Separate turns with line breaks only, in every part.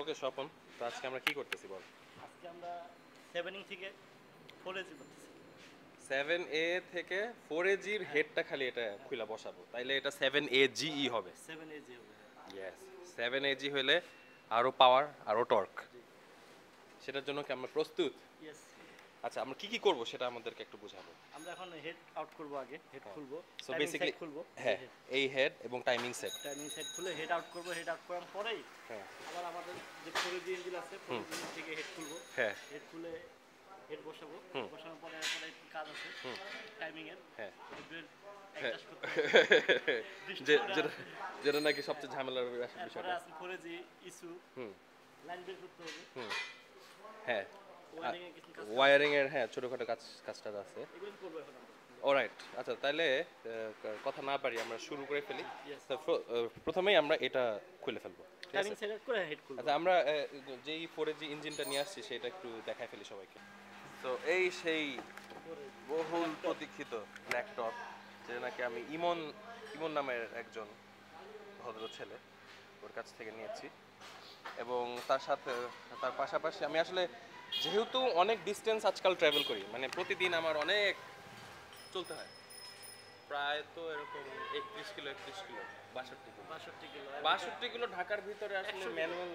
ওকে স্বপন তো আজকে আমরা কি করতেছি বল?
আজকে আমরা সেভেনিং থেকে ফোর এজি করতেছি।
সেভেন এ থেকে ফোর এ জির হেডটা খালি এটা খুলে বসাবো। তাইলে এটা সেভেন এ জিই হবে।
সেভেন এ জি হবে
ইয়েস সেভেন এ জি হলে আরও পাওয়ার আরও টর্ক সেটার জন্য কি আমরা প্রস্তুত?
ইয়েস
আচ্ছা আমরা কি কি করব সেটা আমাদেরকে একটু বুঝাবো।
আমরা এখন হেড আউট করব আগে হেড খুলবো
সো বেসিক্যালি
খুলবো।
হ্যাঁ এই হেড এবং টাইমিং সেট
টাইমিং সেট খুলে হেড আউট করব হেড আউট করার পরেই
হ্যাঁ।
আবার আমাদের যে ফোরে জি ইঞ্জিন আছে ফোরে থেকে হেড খুলবো।
হ্যাঁ।
হেড খুলে হেড বসাবো। বসানোর পরে একটু কাজ আছে। টাইমিং এর।
হ্যাঁ। হ্যাঁ। যে যেটা নাকি সবচেয়ে ঝামেলার
আছে ফোরে জি ইস্যু
হুম।
লাইন বের করতে হবে।
হুম। হ্যাঁ।
ওয়ারিং এর
হ্যাঁ ছোটখাটো কাজ কাজটা আছে। অলরাইট আচ্ছা তাহলে কথা না পারি আমরা শুরু করে ফেলি। প্রথমেই আমরা এটা খুলে ফেলব। ঠিক আছে?
টাইমিং সেট করে হেড খুলবো।
আচ্ছা আমরা যেই ফোরে যে ইঞ্জিনটা নিয়ে আসছি সেটা একটু দেখাই ফেলি সবাইকে। তো এই সেই বহুল প্রতীক্ষিত ল্যাপটপ যেটা নাকি আমি ইমন ইমন নামের একজন ভদ্র ছেলে ওর কাছ থেকে নিয়েছি। এবং তার সাথে তার পাশাপাশি আমি আসলে যেহেতু অনেক ডিস্টেন্স আজকাল ট্রাভেল করি মানে প্রতিদিন আমার অনেক চলতে হয়। প্রায় তো এরকম একত্রিশ কিলো একত্রিশ কিলো বাষট্টি কিলো।
বাষট্টি কিলো
বাষট্টি কিলো ঢাকার ভিতরে আসলে ম্যানুয়াল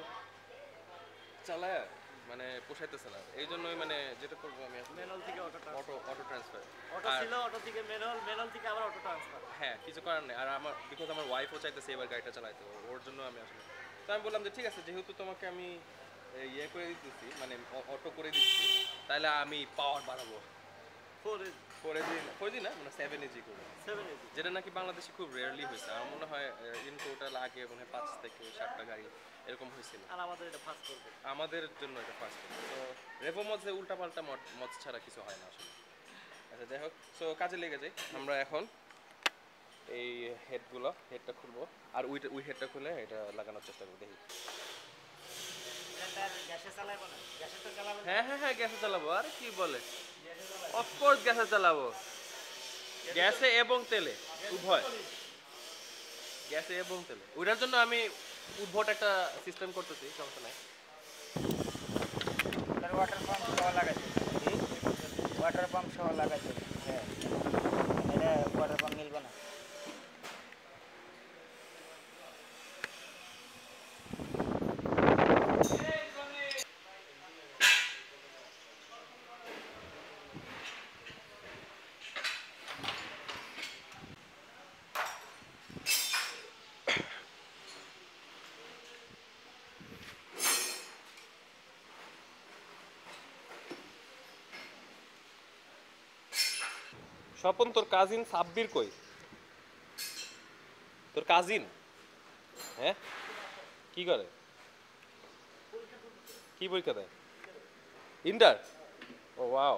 চালায় মানে পোষাইতেছে না। এই জন্যই মানে যেটা করব আমি
ম্যানুয়াল থেকে auto
auto auto transfer
auto ছিল অটো থেকে ম্যানুয়াল ম্যানুয়াল থেকে আবার অটো ট্রান্সফার
হ্যাঁ কিছু করার নেই। আর আমার বিকজ আমার ওয়াইফও চাইতেছে এবার গাড়িটা চালাইতে ওর জন্য আমি আসলে তো আমি বললাম যে ঠিক আছে যেহেতু তোমাকে আমি ইয়ে করে দিতেছি মানে অটো করে দিচ্ছি তাহলে আমি পাওয়ার বাড়াবো।
ফোর
ফোর এজি ফোর না? মানে সেভেন এজি করব
সেভেন এজি
যেটা নাকি বাংলাদেশে খুব রেয়ারলি হয়েছে। আমার মনে হয় ইন টোটাল আগে মনে হয় পাঁচ থেকে সাতটা গাড়ি এরকম হয়েছিল।
আর আমাদের এটা করবে।
আমাদের জন্য এটা ফার্স্ট তো রেভো মজে উল্টাপাল্টা মদ মদ ছাড়া কিছু হয় না আসলে। আচ্ছা যাই হোক সো কাজে লেগে যাই আমরা এখন এই হেডগুলো হেডটা খুলবো। আর উই উই হেডটা খুলে এটা লাগানোর চেষ্টা করব দেখি
গ্যাসে চালাবো না গ্যাসে তো চালাবো
হ্যাঁ হ্যাঁ হ্যাঁ গ্যাসে চালাবো আর কি বলে? অফকোর্স গ্যাসে চালাবো গ্যাসে এবং তেলে উভয়। গ্যাসে এবং তেলে। ওইটার জন্য আমি উদ্ভট একটা সিস্টেম করতেছি সমস্যা নাই।
ওয়াটার পাম্প সহ লাগাইছে। ওয়াটার পাম্প সহ লাগাইছে। হ্যাঁ। এটা ওয়াটার পাম্প মিলবে না।
স্বপন, তোর কাজিন সাব্বির কই? তোর কাজিন হ্যাঁ? কি করে? কি পরীক্ষা দেয়? ইন্টার? ও ওয়াও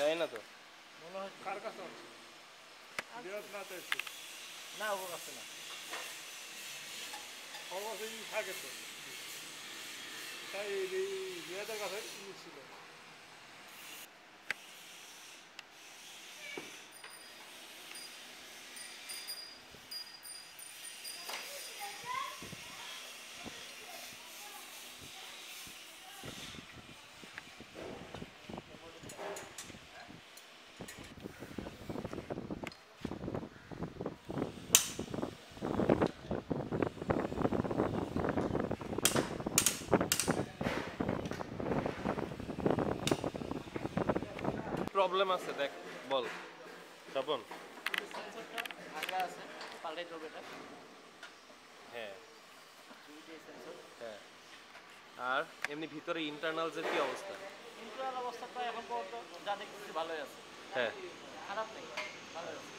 জানি না তো
মনে হয়
কার কাছে
না ও আছে না
অবশ্যই থাকে তো তাই এই বিরাটের কাছে ছিল
প্রবলেম আছে দেখ বল।
এটা।
হ্যাঁ। হ্যাঁ। আর এমনি ভিতরে ইন্টারনালসের কি অবস্থা?
ইন্টারনাল অবস্থাটা এখন পর্যন্ত যা দেখতেছি ভালোই আছে।
হ্যাঁ।
খারাপ নেই ভালোই আছে।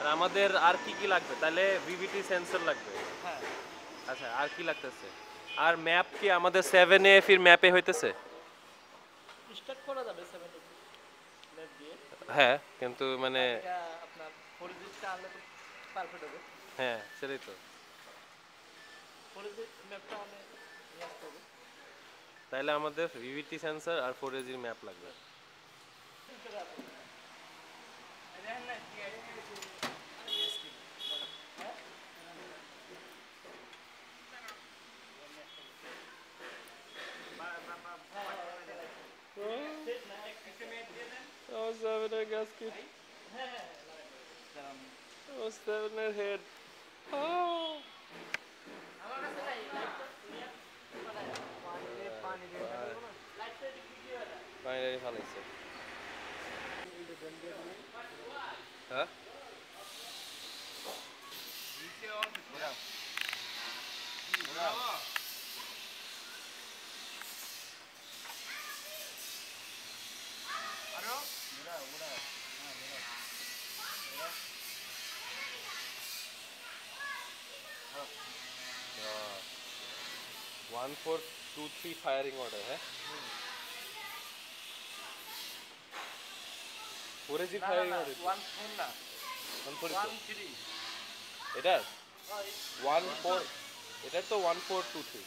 আর আমাদের আর কি কি লাগবে? তাহলে ভিভিটি সেন্সর লাগবে।
হ্যাঁ।
আচ্ছা আর কি লাগতেছে? আর ম্যাপ কি আমাদের সেভেন এ ফির ম্যাপে হইতেছে?
স্টার্ট করা যাবে সেভেন লেট দিয়ে
হ্যাঁ কিন্তু মানে
এটা আপনার ফোর জিটা আনলে তো পারফেক্ট হবে।
হ্যাঁ সেটাই তো।
ফোর জি ম্যাপটা অনেক নিয়ে আসতে হবে
তাহলে আমাদের ভিভিটি সেন্সর আর ফোর এজির ম্যাপ লাগবে। Oh, gasket. Oh, seven এর head. Oh. Finally ফালাইছে হ্যাঁ one four two three firing order है। पूरे जी फायरिंग ऑर्डर
वन फोर ना।
वन फोर
वन थ्री
इधर वन फोर इधर तो one four two three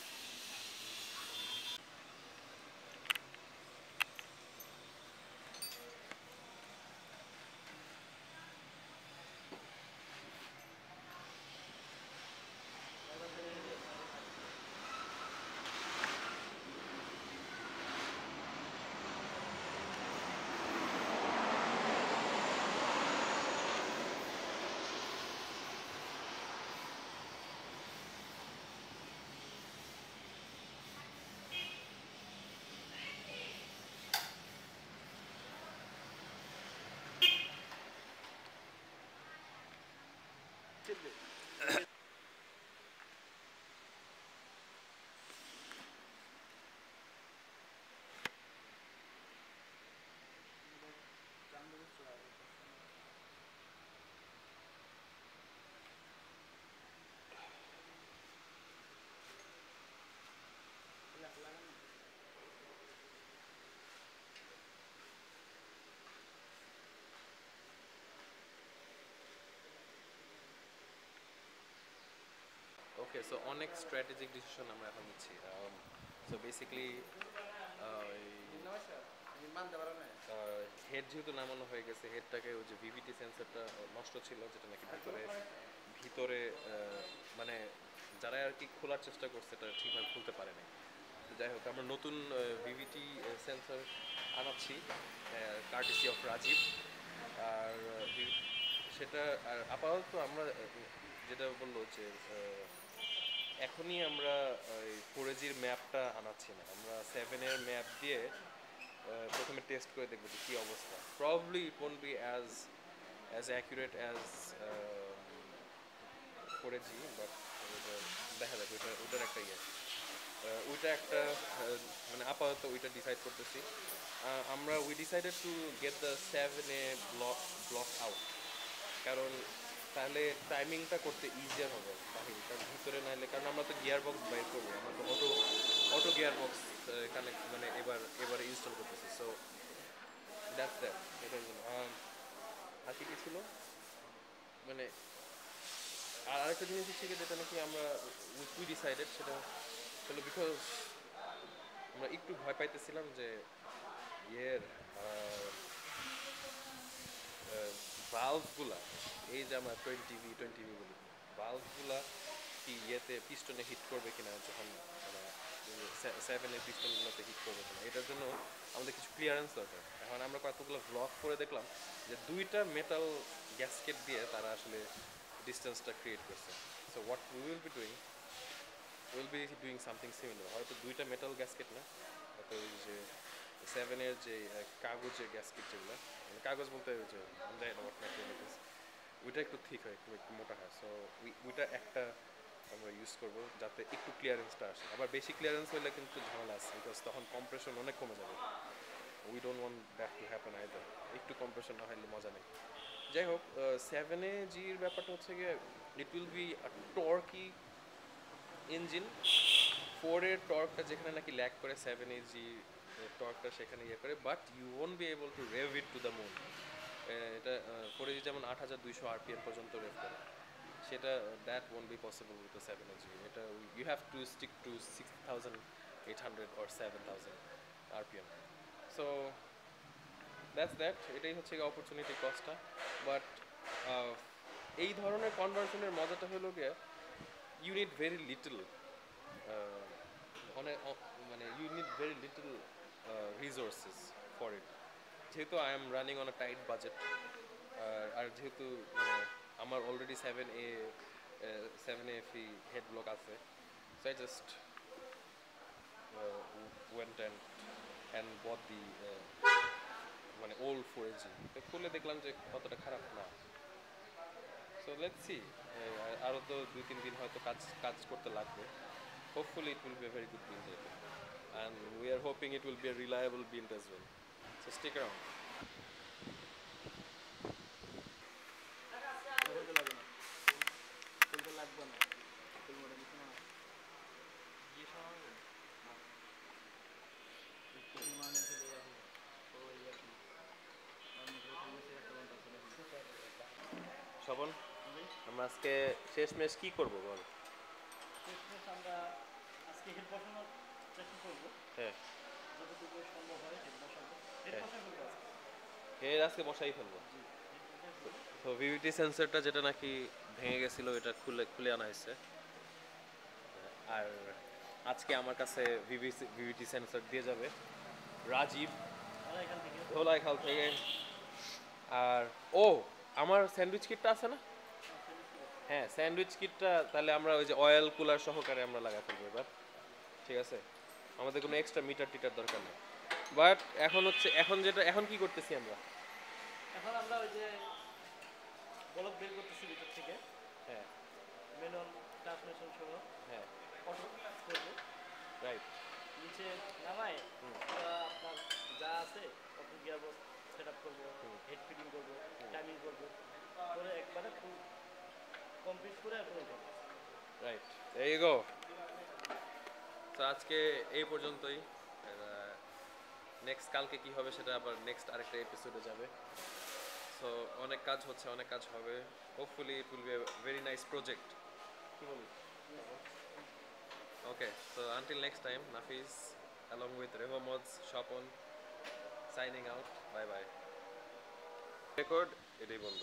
Attendete. So অনেক স্ট্র্যাটেজিক ডিসিশন আমরা এখন নিচ্ছি। সো বেসিক্যালি হেড যেহেতু নামানো হয়ে গেছে হেডটাকে ওই যে ভিভিটি সেন্সারটা নষ্ট ছিল যেটা নাকি ভিতরে ভিতরে মানে যারা আর কি খোলার চেষ্টা করছে এটা ঠিকভাবে খুলতে পারেনি। যাই হোক আমরা নতুন ভিভিটি সেন্সর আনাচ্ছি কার্টিসি অফ রাজীব আর সেটা আর আপাতত আমরা যেটা বলল যে এখনই আমরা ফোর জির ম্যাপটা আনাচ্ছি না। আমরা সেভেনের ম্যাপ দিয়ে প্রথমে টেস্ট করে দেখব যে কী অবস্থা। Probably it won't be as as accurate as four G but দেখা যাবে ওইটা ওইটার একটা ইয়ে। ওইটা একটা মানে আপাতত ওইটা ডিসাইড করতেছি। আমরা we decided to get the seven A block block out কারণ তাহলে টাইমিংটা করতে ইজিয়ার হবে। বাহির কারণ ভিতরে নাইলে কারণ আমরা তো গিয়ার বক্স বাইর করব, আমরা তো auto auto gear box connect মানে এবার, এবারে ইনস্টল করতেছি সো দ্যাটস দ্যাট এটার জন্য আর কি ছিল? মানে আর আরেকটা জিনিস হচ্ছে যেটা নাকি আমরা উই ডিসাইডেড সেটা হলো বিকজ আমরা একটু ভয় পাইতেছিলাম যে, ইয়ের ভালভগুলা এই যে আমরা টোয়েন্টি টোয়েন্টি বলি ভালভগুলা কি ইয়েতে পিস্টনে হিট করবে কিনা, যখন সেভেনের পিস্টনগুলোতে হিট করবে কিনা, এটার জন্য আমাদের কিছু ক্লিয়ারেন্স দরকার। এখন আমরা কতগুলো ব্লক করে দেখলাম যে দুইটা মেটাল গ্যাসকেট দিয়ে তারা আসলে ডিস্টেন্সটা ক্রিয়েট করছে। So what we will be doing will be doing something similar হয়তো দুইটা মেটাল গ্যাসকেট না, হয়তো ওই যে সেভেনের যে কাগজের গ্যাসকেট যেগুলো মানে কাগজ বলতে ওই যে, আমি জানি না what metal ওইটা একটু ঠিক হয় একটু মোটা হয়। সো ওইটা একটা আমরা ইউজ করব যাতে একটু ক্লিয়ারেন্সটা আসে। আবার বেশি ক্লিয়ারেন্স হলে কিন্তু ঝামেলা আছে বিকজ তখন কম্প্রেশন অনেক কমে যাবে। We don't want that to happen either একটু কম্প্রেশন না হলে মজা নেই। যাই হোক সেভেনে জির ব্যাপারটা হচ্ছে গিয়ে it will be torquey engine ফোরের টর্কটা যেখানে নাকি ল্যাক করে সেভেন জি টর্কটা সেখানে ইয়ে করে but you won't be able to rev it to the moon এটা ফোর জি যেমন আট হাজার দুইশো আরপিএম পর্যন্ত রেভ করে, সেটা that won't be possible with seven G এটা you have to stick to six thousand eight hundred or seven thousand RPM so that's that এটাই হচ্ছে অপরচুনিটি কস্টটা বাট এই ধরনের কনভার্সনের মজাটা হলো গিয়ে ইউ নিড ভেরি লিটল অনেক মানে you need very little resources for it যেহেতু I am running on a tight budget আর যেহেতু মানে আমার already seven A seven A FE head block আছে so I just went and and bought the মানে old four G খুলে দেখলাম যে কতটা খারাপ না। সো লেটস সি আরও তো দুই তিন দিন হয়তো কাজ কাজ করতে লাগবে।
Hopefully it will be very good build and we are hoping it will be a reliable build as well একটা ঘণ্টা চলে
স্বপন আমরা আজকে শেষমেশ কি করব বল?
শেষমেশ আমরা আজকে হেড বসানোর চেষ্টা করব।
হ্যাঁ।
যতটুকু সম্ভব হয় হেড বসাবো।
এর আজকে বসাই ফেলব। তো ভিভিটি সেন্সরটা যেটা নাকি ভেঙে গেছিল এটা খুলে খুলে আনা হয়েছে। আর আজকে আমার কাছে ভিভিটি সেন্সর দিয়ে যাবে। রাজীব ধোলাইখাল থেকে। আর ও আমার স্যান্ডউইচ কিটটা আছে না? হ্যাঁ স্যান্ডউইচ কিটটা তাহলে আমরা ওই যে অয়েল কুলার সহকারে আমরা ফেলব এবার। ঠিক আছে? আমাদের কোনো এক্সট্রা মিটার টিটার দরকার নেই। বাট এখন হচ্ছে এখন যেটা এখন কি করতেছি আমরা?
এখন আমরা ওই যে বলক বের করতেছি ভিতর থেকে।
হ্যাঁ।
ম্যানুয়াল ট্রান্সমিশন সহ।
হ্যাঁ।
অটো করব।
রাইট
নিচে নামায় পুরো আপনার যা আছে auto gear box set up করব হেড ফিটিং করব টাইমিং করব। করে একবারে ফুল কমপ্লিট করে এরপরে
রাইট এই গো তো আজকে এই পর্যন্তই। নেক্সট কালকে কি হবে সেটা আবার নেক্সট আরেকটা এপিসোডে যাবে। সো অনেক কাজ হচ্ছে অনেক কাজ হবে। Hopefully it will be very nice project কি বলি okay so until next time Nafis along with Rehmad Swapan signing out bye bye record এটাই বন্ধ।